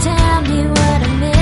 tell me what I mean.